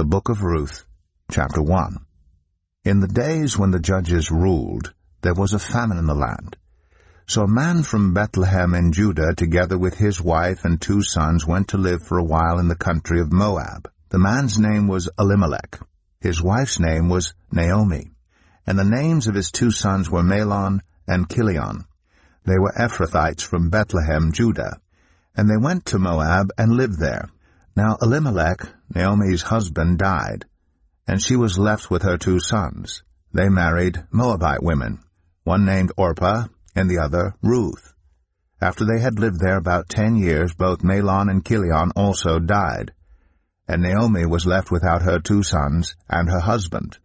The Book of Ruth, Chapter 1 In the days when the judges ruled, there was a famine in the land. So a man from Bethlehem in Judah, together with his wife and two sons, went to live for a while in the country of Moab. The man's name was Elimelech. His wife's name was Naomi. And the names of his two sons were Mahlon and Kilion. They were Ephrathites from Bethlehem, Judah. And they went to Moab and lived there. Now Elimelech, Naomi's husband, died, and she was left with her two sons. They married Moabite women, one named Orpah and the other Ruth. After they had lived there about ten years, both Mahlon and Kilion also died, and Naomi was left without her two sons and her husband.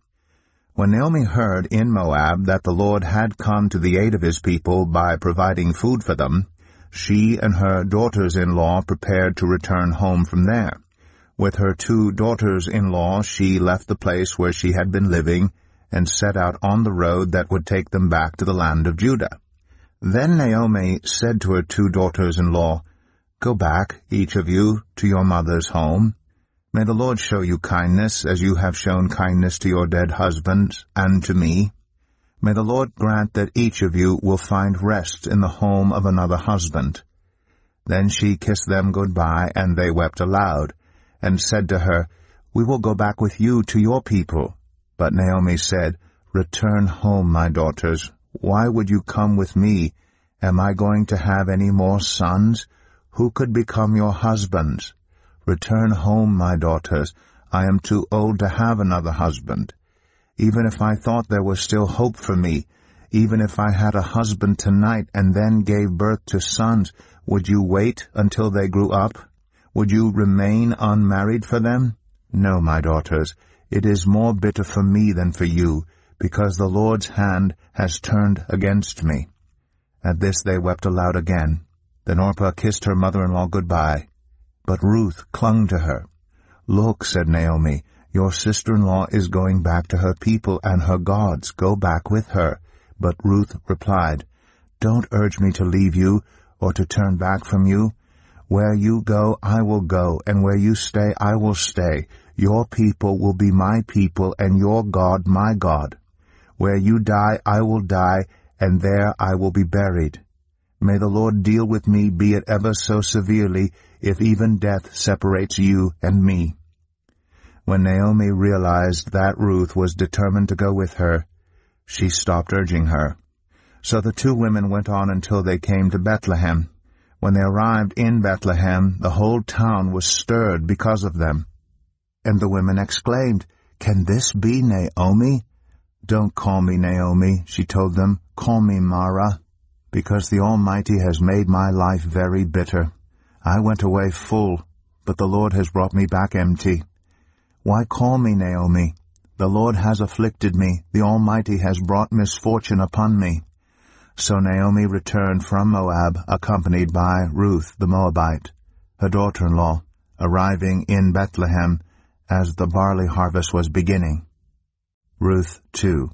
When Naomi heard in Moab that the Lord had come to the aid of his people by providing food for them, she and her daughters-in-law prepared to return home from there. With her two daughters-in-law she left the place where she had been living and set out on the road that would take them back to the land of Judah. Then Naomi said to her two daughters-in-law, Go back, each of you, to your mother's home. May the Lord show you kindness as you have shown kindness to your dead husbands and to me. May the Lord grant that each of you will find rest in the home of another husband. Then she kissed them good-bye, and they wept aloud, and said to her, We will go back with you to your people. But Naomi said, Return home, my daughters. Why would you come with me? Am I going to have any more sons? Who could become your husbands? Return home, my daughters. I am too old to have another husband. Even if I thought there was still hope for me, even if I had a husband tonight and then gave birth to sons, would you wait until they grew up? Would you remain unmarried for them? No, my daughters, it is more bitter for me than for you, because the Lord's hand has turned against me. At this they wept aloud again. Then Orpah kissed her mother-in-law good-bye. But Ruth clung to her. Look, said Naomi, your sister-in-law is going back to her people and her gods. Go back with her. But Ruth replied, Don't urge me to leave you or to turn back from you. Where you go, I will go, and where you stay, I will stay. Your people will be my people, and your God my God. Where you die, I will die, and there I will be buried. May the Lord deal with me, be it ever so severely, if even death separates you and me. When Naomi realized that Ruth was determined to go with her, she stopped urging her. So the two women went on until they came to Bethlehem. When they arrived in Bethlehem, the whole town was stirred because of them. And the women exclaimed, Can this be Naomi? Don't call me Naomi, she told them. Call me Mara, because the Almighty has made my life very bitter. I went away full, but the Lord has brought me back empty. Why call me Naomi? The Lord has afflicted me. The Almighty has brought misfortune upon me. So Naomi returned from Moab, accompanied by Ruth the Moabite, her daughter-in-law, arriving in Bethlehem as the barley harvest was beginning. Ruth 2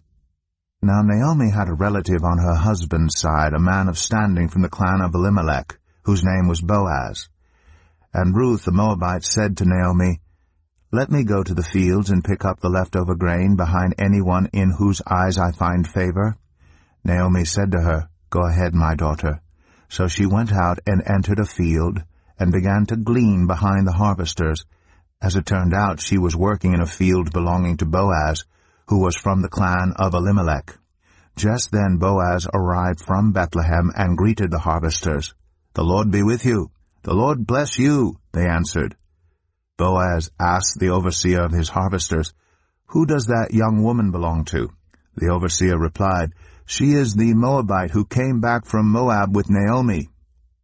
Now Naomi had a relative on her husband's side, a man of standing from the clan of Elimelech, whose name was Boaz. And Ruth the Moabite said to Naomi, let me go to the fields and pick up the leftover grain behind anyone in whose eyes I find favor. Naomi said to her, Go ahead, my daughter. So she went out and entered a field and began to glean behind the harvesters. As it turned out, she was working in a field belonging to Boaz, who was from the clan of Elimelech. Just then Boaz arrived from Bethlehem and greeted the harvesters. The Lord be with you. The Lord bless you, they answered. Boaz asked the overseer of his harvesters, Who does that young woman belong to? The overseer replied, She is the Moabite who came back from Moab with Naomi.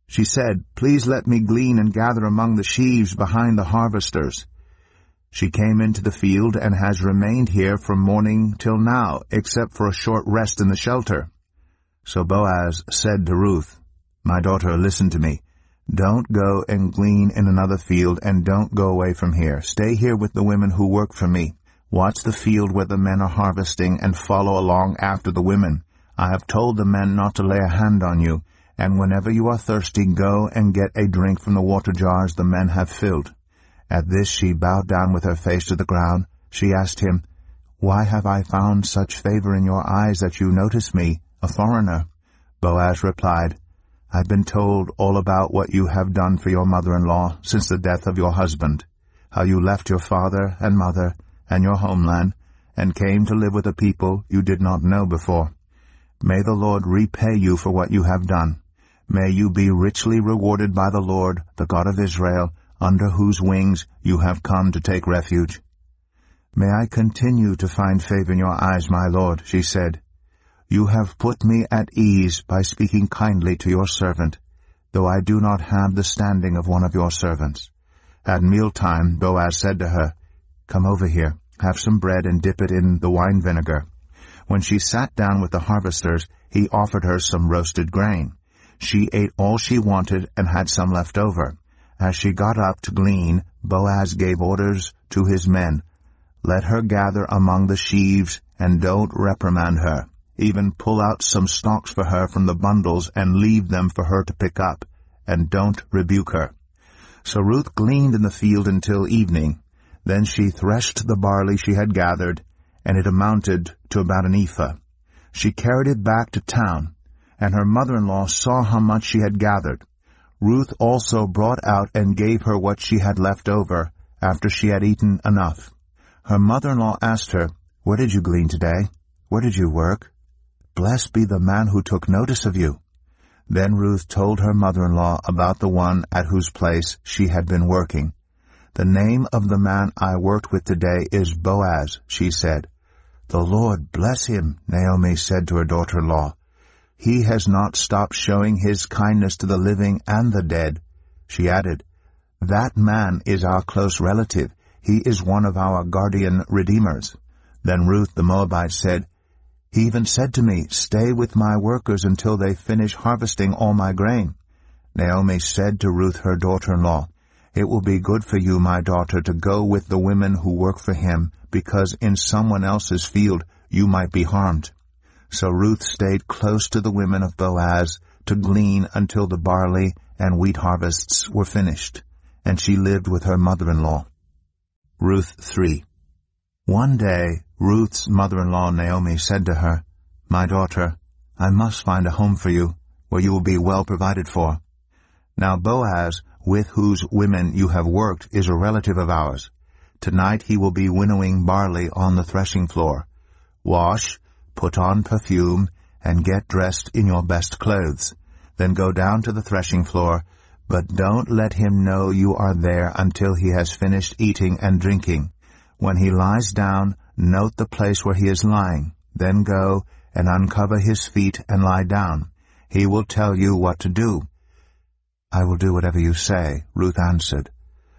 She said, Please let me glean and gather among the sheaves behind the harvesters. She came into the field and has remained here from morning till now, except for a short rest in the shelter. So Boaz said to Ruth, My daughter, listen to me. Don't go and glean in another field, and don't go away from here. Stay here with the women who work for me. Watch the field where the men are harvesting, and follow along after the women. I have told the men not to lay a hand on you, and whenever you are thirsty, go and get a drink from the water jars the men have filled. At this she bowed down with her face to the ground. She asked him, Why have I found such favor in your eyes that you notice me, a foreigner? Boaz replied, I've been told all about what you have done for your mother-in-law since the death of your husband, how you left your father and mother and your homeland, and came to live with a people you did not know before. May the Lord repay you for what you have done. May you be richly rewarded by the Lord, the God of Israel, under whose wings you have come to take refuge. May I continue to find favor in your eyes, my Lord, she said. You have put me at ease by speaking kindly to your servant, though I do not have the standing of one of your servants. At mealtime Boaz said to her, Come over here, have some bread and dip it in the wine vinegar. When she sat down with the harvesters, he offered her some roasted grain. She ate all she wanted and had some left over. As she got up to glean, Boaz gave orders to his men, Let her gather among the sheaves, and don't reprimand her. Even pull out some stalks for her from the bundles and leave them for her to pick up, and don't rebuke her. So Ruth gleaned in the field until evening. Then she threshed the barley she had gathered, and it amounted to about an ephah. She carried it back to town, and her mother-in-law saw how much she had gathered. Ruth also brought out and gave her what she had left over, after she had eaten enough. Her mother-in-law asked her, Where did you glean today? Where did you work? Blessed be the man who took notice of you. Then Ruth told her mother-in-law about the one at whose place she had been working. The name of the man I worked with today is Boaz, she said. The Lord bless him, Naomi said to her daughter-in-law. He has not stopped showing his kindness to the living and the dead. She added, That man is our close relative. He is one of our guardian redeemers. Then Ruth the Moabite said, He even said to me, Stay with my workers until they finish harvesting all my grain. Naomi said to Ruth her daughter-in-law, It will be good for you, my daughter, to go with the women who work for him, because in someone else's field you might be harmed. So Ruth stayed close to the women of Boaz to glean until the barley and wheat harvests were finished, and she lived with her mother-in-law. Ruth 3 One day Ruth's mother-in-law Naomi said to her, My daughter, I must find a home for you, where you will be well provided for. Now Boaz, with whose women you have worked, is a relative of ours. Tonight he will be winnowing barley on the threshing floor. Wash, put on perfume, and get dressed in your best clothes. Then go down to the threshing floor, but don't let him know you are there until he has finished eating and drinking. When he lies down, note the place where he is lying. Then go and uncover his feet and lie down. He will tell you what to do. I will do whatever you say, Ruth answered.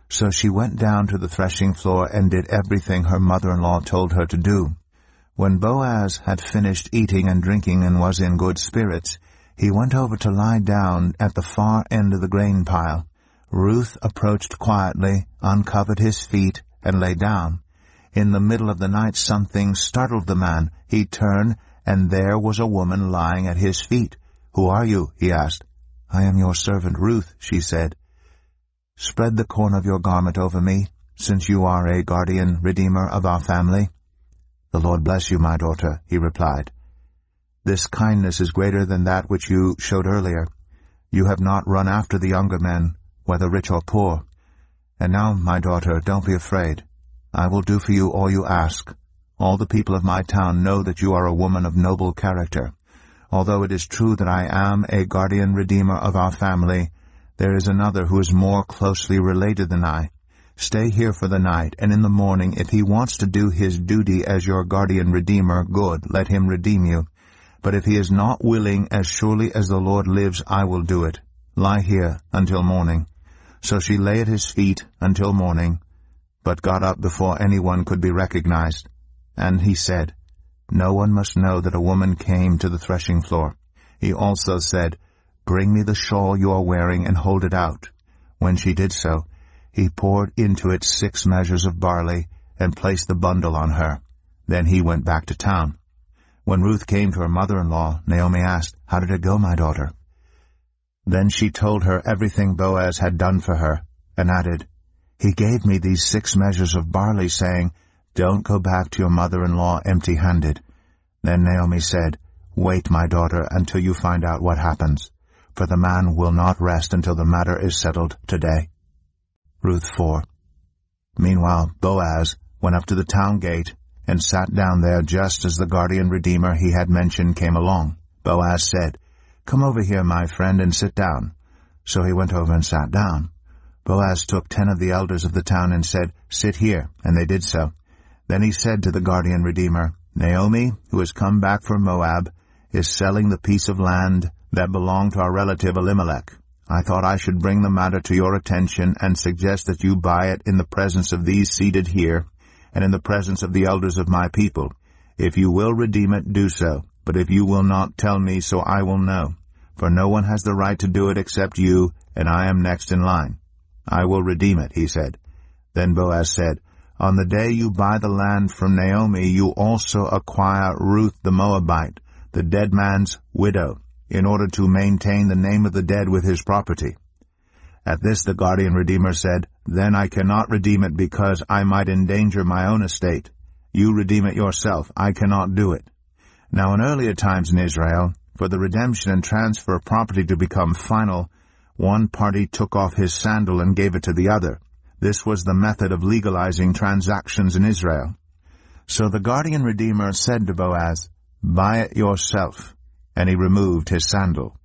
So she went down to the threshing floor and did everything her mother-in-law told her to do. When Boaz had finished eating and drinking and was in good spirits, he went over to lie down at the far end of the grain pile. Ruth approached quietly, uncovered his feet, and lay down. In the middle of the night something startled the man. He turned, and there was a woman lying at his feet. Who are you? he asked. I am your servant Ruth, she said. Spread the corner of your garment over me, since you are a guardian redeemer of our family. The Lord bless you, my daughter, he replied. This kindness is greater than that which you showed earlier. You have not run after the younger men, whether rich or poor. And now, my daughter, don't be afraid. I will do for you all you ask. All the people of my town know that you are a woman of noble character. Although it is true that I am a guardian redeemer of our family, there is another who is more closely related than I. Stay here for the night, and in the morning, if he wants to do his duty as your guardian redeemer, good, let him redeem you. But if he is not willing, as surely as the Lord lives, I will do it. Lie here until morning. So she lay at his feet until morning, but got up before anyone could be recognized. And he said, No one must know that a woman came to the threshing floor. He also said, Bring me the shawl you are wearing and hold it out. When she did so, he poured into it six measures of barley and placed the bundle on her. Then he went back to town. When Ruth came to her mother-in-law, Naomi asked, How did it go, my daughter? Then she told her everything Boaz had done for her, and added, He gave me these six measures of barley, saying, Don't go back to your mother-in-law empty-handed. Then Naomi said, Wait, my daughter, until you find out what happens, for the man will not rest until the matter is settled today. Ruth 4 Meanwhile, Boaz went up to the town gate and sat down there just as the guardian redeemer he had mentioned came along. Boaz said, Come over here, my friend, and sit down. So he went over and sat down. Boaz took ten of the elders of the town and said, Sit here, and they did so. Then he said to the guardian redeemer, Naomi, who has come back from Moab, is selling the piece of land that belonged to our relative Elimelech. I thought I should bring the matter to your attention and suggest that you buy it in the presence of these seated here and in the presence of the elders of my people. If you will redeem it, do so. But if you will not, tell me, so I will know. For no one has the right to do it except you, and I am next in line. I will redeem it, he said. Then Boaz said, On the day you buy the land from Naomi, you also acquire Ruth the Moabite, the dead man's widow, in order to maintain the name of the dead with his property. At this the guardian redeemer said, Then I cannot redeem it because I might endanger my own estate. You redeem it yourself. I cannot do it. Now in earlier times in Israel, for the redemption and transfer of property to become final, one party took off his sandal and gave it to the other. This was the method of legalizing transactions in Israel. So the guardian redeemer said to Boaz, Buy it yourself. And he removed his sandal.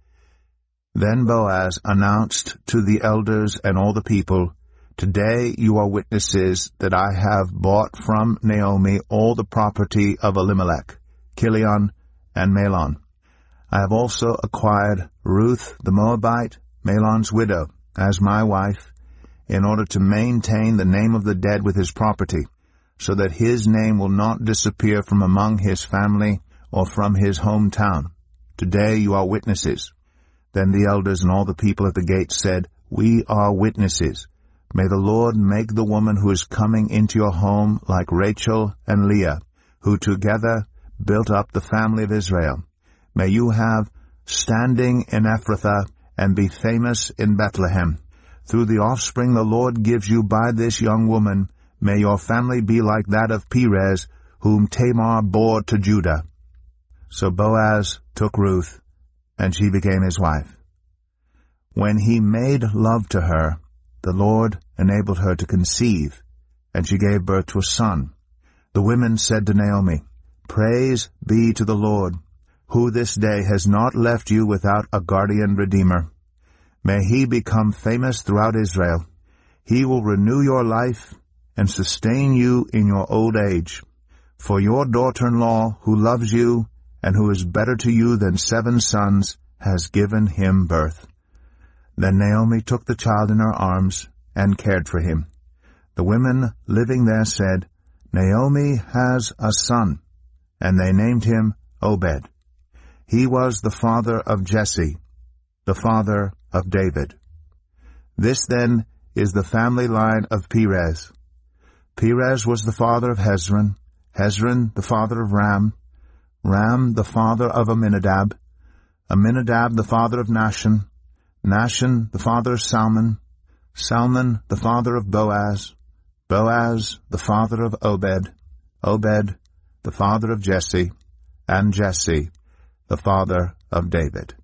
Then Boaz announced to the elders and all the people, Today you are witnesses that I have bought from Naomi all the property of Elimelech, Kilion, and Mahlon. I have also acquired Ruth the Moabite, Mahlon's widow, as my wife, in order to maintain the name of the dead with his property, so that his name will not disappear from among his family or from his hometown. Today you are witnesses. Then the elders and all the people at the gate said, We are witnesses. May the Lord make the woman who is coming into your home like Rachel and Leah, who together built up the family of Israel. May you have standing in Ephrathah and be famous in Bethlehem. Through the offspring the Lord gives you by this young woman, may your family be like that of Perez, whom Tamar bore to Judah. So Boaz took Ruth, and she became his wife. When he made love to her, the Lord enabled her to conceive, and she gave birth to a son. The women said to Naomi, Praise be to the Lord, who this day has not left you without a guardian redeemer. May he become famous throughout Israel. He will renew your life and sustain you in your old age. For your daughter-in-law, who loves you and who is better to you than seven sons, has given him birth. Then Naomi took the child in her arms and cared for him. The women living there said, Naomi has a son, and they named him Obed. He was the father of Jesse, the father of David. This then is the family line of Perez. Perez was the father of Hezron, Hezron the father of Ram, Ram the father of Amminadab, Amminadab the father of Nahshon, Nahshon the father of Salmon, Salmon the father of Boaz, Boaz the father of Obed, Obed the father of Jesse, and Jesse the father of David.